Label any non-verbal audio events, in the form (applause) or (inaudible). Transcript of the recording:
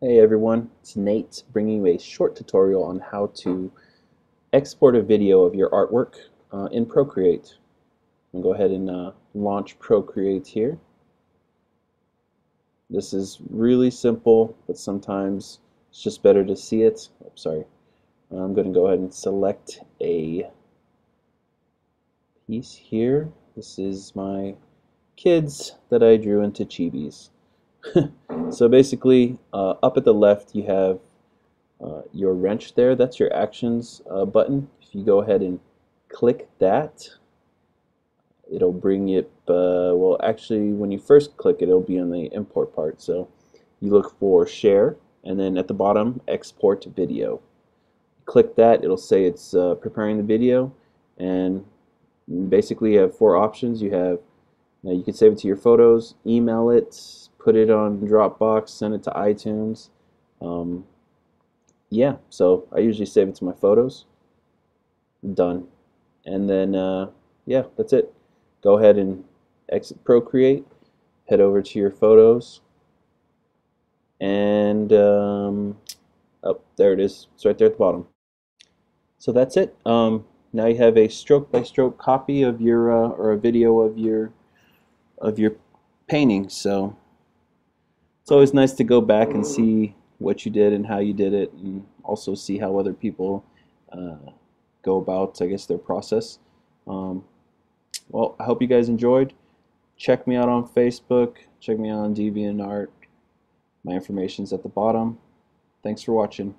Hey everyone, it's Nate bringing you a short tutorial on how to export a video of your artwork uh, in Procreate. I'll go ahead and uh, launch Procreate here. This is really simple, but sometimes it's just better to see it. Oh, sorry. I'm going to go ahead and select a piece here. This is my kids that I drew into chibis. (laughs) so basically, uh, up at the left you have uh, your wrench there. That's your actions uh, button. If you go ahead and click that, it'll bring it, uh, well actually when you first click it, it'll be on the import part. So you look for share and then at the bottom export video. Click that, it'll say it's uh, preparing the video and basically you have four options. You have, you can save it to your photos, email it, put it on Dropbox, send it to iTunes. Um, yeah, so I usually save it to my photos. Done. And then, uh, yeah, that's it. Go ahead and exit Procreate, head over to your photos, and um, oh, there it is. It's right there at the bottom. So that's it. Um, now you have a stroke-by-stroke copy of your uh, or a video of your of your painting. So it's always nice to go back and see what you did and how you did it, and also see how other people uh, go about, I guess, their process. Um, well, I hope you guys enjoyed. Check me out on Facebook. Check me out on DeviantArt. My information's at the bottom. Thanks for watching.